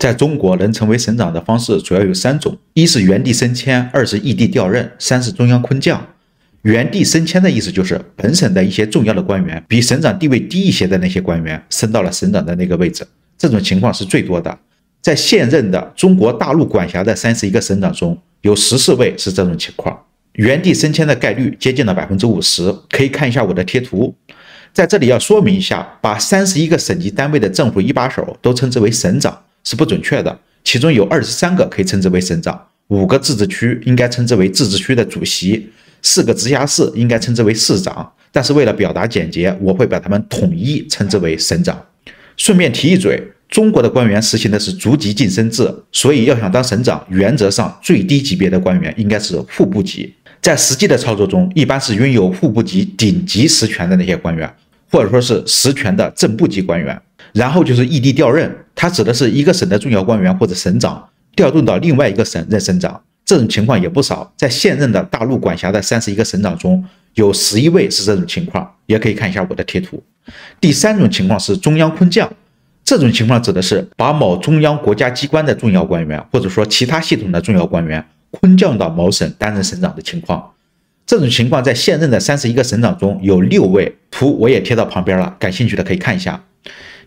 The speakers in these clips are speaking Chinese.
在中国能成为省长的方式主要有三种：一是原地升迁，二是异地调任，三是中央空降。原地升迁的意思就是本省的一些重要的官员，比省长地位低一些的那些官员升到了省长的那个位置，这种情况是最多的。在现任的中国大陆管辖的三十一个省长中，有十四位是这种情况，原地升迁的概率接近了百分之五十。可以看一下我的贴图，在这里要说明一下，把三十一个省级单位的政府一把手都称之为省长是不准确的，其中有二十三个可以称之为省长，五个自治区应该称之为自治区的主席。四个直辖市应该称之为市长，但是为了表达简洁，我会把他们统一称之为省长。顺便提一嘴，中国的官员实行的是逐级晋升制，所以要想当省长，原则上最低级别的官员应该是副部级。在实际的操作中，一般是拥有副部级顶级实权的那些官员，或者说是实权的正部级官员。然后就是异地调任，它指的是一个省的重要官员或者省长调动到另外一个省任省长。这种情况也不少，在现任的大陆管辖的三十一个省长中，有十一位是这种情况，也可以看一下我的贴图。第三种情况是中央空降，这种情况指的是把某中央国家机关的重要官员，或者说其他系统的重要官员空降到某省担任省长的情况。这种情况在现任的三十一个省长中有六位，图我也贴到旁边了，感兴趣的可以看一下。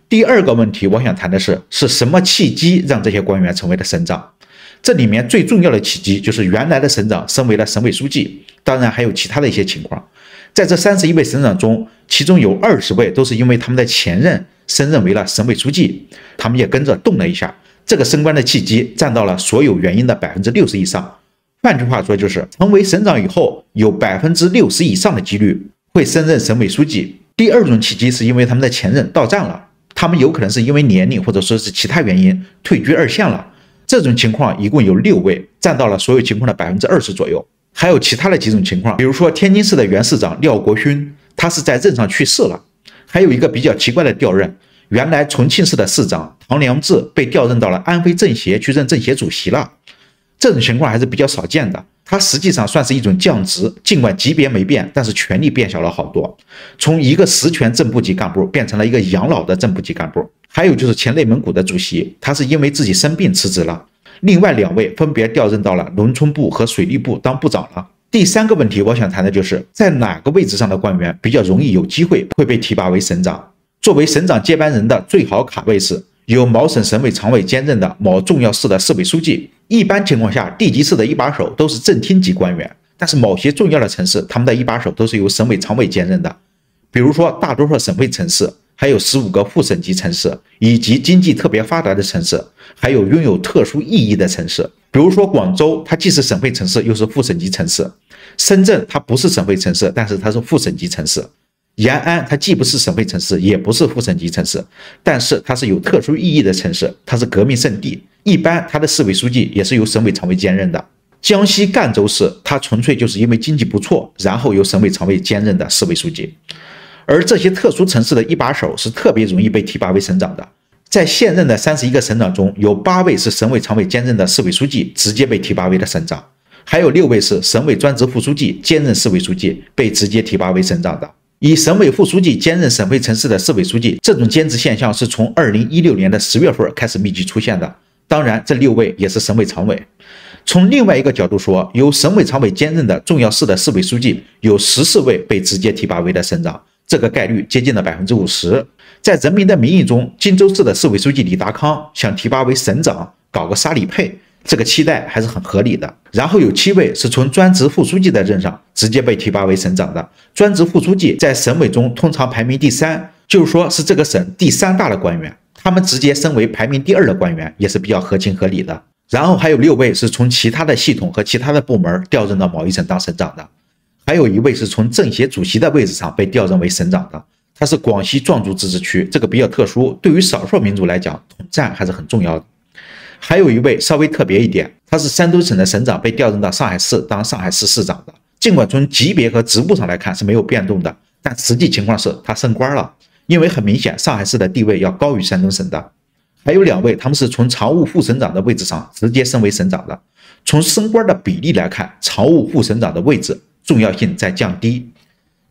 第二个问题，我想谈的是是什么契机让这些官员成为了省长？这里面最重要的契机就是原来的省长升为了省委书记，当然还有其他的一些情况。在这三十一位省长中，其中有二十位都是因为他们的前任升任为了省委书记，他们也跟着动了一下。这个升官的契机占到了所有原因的百分之六十以上。换句话说，就是成为省长以后，有百分之六十以上的几率会升任省委书记。第二种契机是因为他们的前任到站了，他们有可能是因为年龄或者说是其他原因退居二线了。这种情况一共有六位，占到了所有情况的百分之二十左右。还有其他的几种情况，比如说天津市的原市长廖国勋，他是在任上去世了。还有一个比较奇怪的调任，原来重庆市的市长唐良智被调任到了安徽政协去任政协主席了。这种情况还是比较少见的。他实际上算是一种降职，尽管级别没变，但是权力变小了好多，从一个实权正部级干部变成了一个养老的正部级干部。还有就是前内蒙古的主席，他是因为自己生病辞职了。另外两位分别调任到了农村部和水利部当部长了。第三个问题，我想谈的就是在哪个位置上的官员比较容易有机会会被提拔为省长。作为省长接班人的最好卡位是由某省省委常委兼任的某重要市的市委书记。一般情况下，地级市的一把手都是正厅级官员，但是某些重要的城市，他们的一把手都是由省委常委兼任的。比如说，大多数省会城市。还有十五个副省级城市，以及经济特别发达的城市，还有拥有特殊意义的城市，比如说广州，它既是省会城市，又是副省级城市；深圳，它不是省会城市，但是它是副省级城市；延安，它既不是省会城市，也不是副省级城市，但是它是有特殊意义的城市，它是革命圣地。一般它的市委书记也是由省委常委兼任的。江西赣州市，它纯粹就是因为经济不错，然后由省委常委兼任的市委书记。而这些特殊城市的一把手是特别容易被提拔为省长的，在现任的三十一个省长中，有八位是省委常委兼任的市委书记，直接被提拔为了省长；还有六位是省委专职副书记兼任市委书记，被直接提拔为省长的。以省委副书记兼任省会城市的市委书记，这种兼职现象是从二零一六年的十月份开始密集出现的。当然，这六位也是省委常委。从另外一个角度说，由省委常委兼任的重要市的市委书记有十四位被直接提拔为了省长。这个概率接近了百分之五十。在《人民的名义》中，荆州市的市委书记李达康想提拔为省长，搞个沙里配，这个期待还是很合理的。然后有七位是从专职副书记的任上直接被提拔为省长的。专职副书记在省委中通常排名第三，就是说是这个省第三大的官员，他们直接升为排名第二的官员也是比较合情合理的。然后还有六位是从其他的系统和其他的部门调任到某一省当省长的。还有一位是从政协主席的位置上被调任为省长的，他是广西壮族自治区，这个比较特殊，对于少数民族来讲，统战还是很重要的。还有一位稍微特别一点，他是山东省的省长，被调任到上海市当上海市市长的。尽管从级别和职务上来看是没有变动的，但实际情况是他升官了，因为很明显上海市的地位要高于山东省的。还有两位，他们是从常务副省长的位置上直接升为省长的。从升官的比例来看，常务副省长的位置。重要性在降低。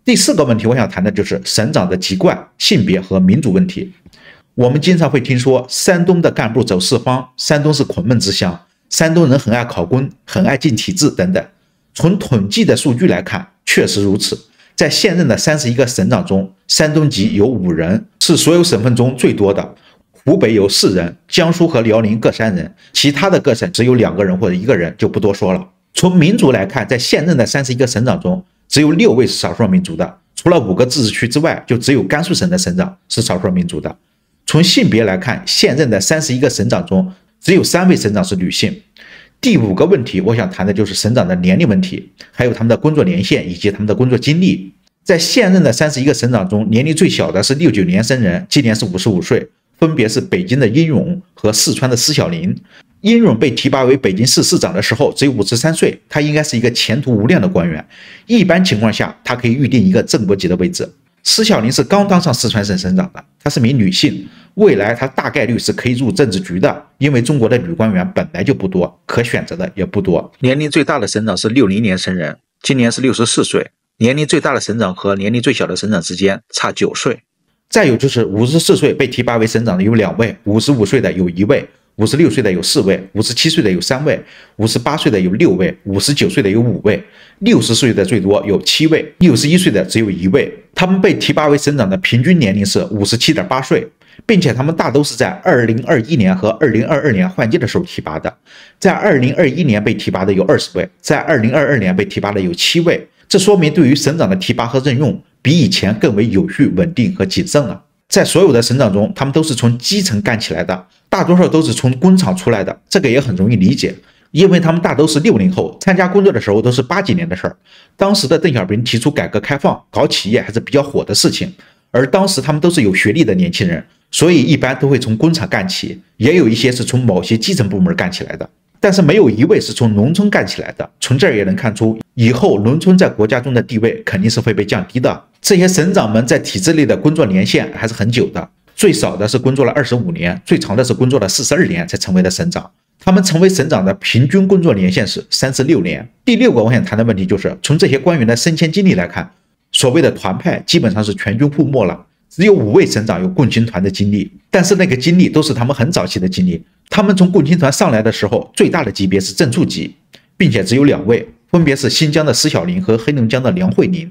第四个问题，我想谈的就是省长的籍贯、性别和民族问题。我们经常会听说山东的干部走四方，山东是孔孟之乡，山东人很爱考公，很爱进体制等等。从统计的数据来看，确实如此。在现任的三十一个省长中，山东籍有五人，是所有省份中最多的。湖北有四人，江苏和辽宁各三人，其他的各省只有两个人或者一个人，就不多说了。从民族来看，在现任的三十一个省长中，只有六位是少数民族的，除了五个自治区之外，就只有甘肃省的省长是少数民族的。从性别来看，现任的三十一个省长中，只有三位省长是女性。第五个问题，我想谈的就是省长的年龄问题，还有他们的工作年限以及他们的工作经历。在现任的三十一个省长中，年龄最小的是六九年生人，今年是五十五岁，分别是北京的殷勇和四川的施小林。殷勇被提拔为北京市市长的时候只有五十三岁，他应该是一个前途无量的官员。一般情况下，他可以预定一个正国级的位置。施小林是刚当上四川省省长的，她是名女性，未来她大概率是可以入政治局的，因为中国的女官员本来就不多，可选择的也不多。年龄最大的省长是六零年生人，今年是六十四岁。年龄最大的省长和年龄最小的省长之间差九岁。再有就是五十四岁被提拔为省长的有两位，五十五岁的有一位。五十六岁的有四位，五十七岁的有三位，五十八岁的有六位，五十九岁的有五位，六十岁的最多有七位，六十一岁的只有一位。他们被提拔为省长的平均年龄是五十七点八岁，并且他们大都是在二零二一年和二零二二年换届的时候提拔的。在二零二一年被提拔的有二十位，在二零二二年被提拔的有七位。这说明对于省长的提拔和任用比以前更为有序、稳定和谨慎了。在所有的省长中，他们都是从基层干起来的，大多数都是从工厂出来的，这个也很容易理解，因为他们大都是六零后，参加工作的时候都是八几年的事儿。当时的邓小平提出改革开放，搞企业还是比较火的事情，而当时他们都是有学历的年轻人，所以一般都会从工厂干起，也有一些是从某些基层部门干起来的，但是没有一位是从农村干起来的。从这儿也能看出，以后农村在国家中的地位肯定是会被降低的。这些省长们在体制内的工作年限还是很久的，最少的是工作了二十五年，最长的是工作了四十二年才成为了省长。他们成为省长的平均工作年限是三十六年。第六个我想谈的问题就是，从这些官员的升迁经历来看，所谓的团派基本上是全军覆没了，只有五位省长有共青团的经历，但是那个经历都是他们很早期的经历。他们从共青团上来的时候，最大的级别是正处级，并且只有两位，分别是新疆的施小林和黑龙江的梁慧玲。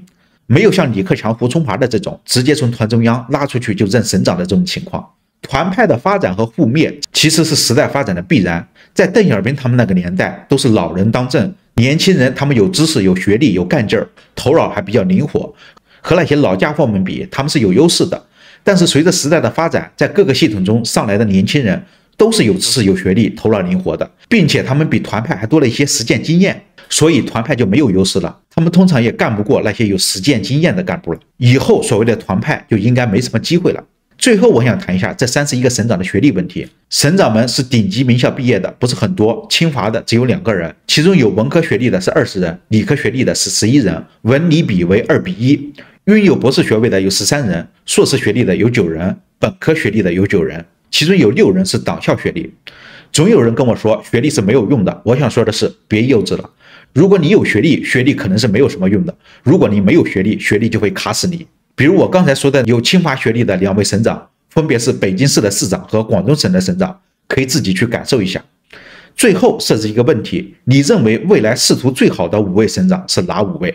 没有像李克强、胡春华的这种直接从团中央拉出去就任省长的这种情况。团派的发展和覆灭其实是时代发展的必然。在邓小平他们那个年代，都是老人当政，年轻人他们有知识、有学历、有干劲儿，头脑还比较灵活，和那些老家伙们比，他们是有优势的。但是随着时代的发展，在各个系统中上来的年轻人都是有知识、有学历、头脑灵活的，并且他们比团派还多了一些实践经验。所以团派就没有优势了，他们通常也干不过那些有实践经验的干部了。以后所谓的团派就应该没什么机会了。最后，我想谈一下这三十一个省长的学历问题。省长们是顶级名校毕业的，不是很多。清华的只有两个人，其中有文科学历的是二十人，理科学历的是十一人，文理比为二比一。拥有博士学位的有十三人，硕士学历的有九人，本科学历的有九人，其中有六人是党校学历。总有人跟我说学历是没有用的，我想说的是，别幼稚了。如果你有学历，学历可能是没有什么用的；如果你没有学历，学历就会卡死你。比如我刚才说的有清华学历的两位省长，分别是北京市的市长和广东省的省长，可以自己去感受一下。最后设置一个问题：你认为未来仕途最好的五位省长是哪五位？